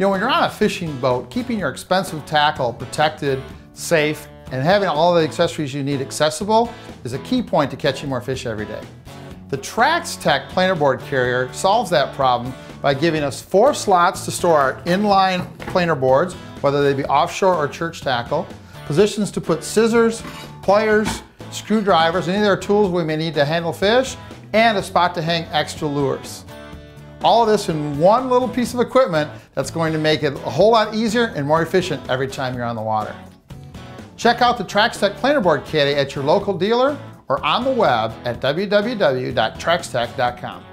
You know, when you're on a fishing boat, keeping your expensive tackle protected, safe, and having all the accessories you need accessible is a key point to catching more fish every day. The Traxstech planer board carrier solves that problem by giving us four slots to store our inline planer boards, whether they be offshore or church tackle, positions to put scissors, pliers, screwdrivers, any other tools we may need to handle fish, and a spot to hang extra lures. All of this in one little piece of equipment that's going to make it a whole lot easier and more efficient every time you're on the water. Check out the Traxstech planer board caddy at your local dealer or on the web at www.traxstech.com.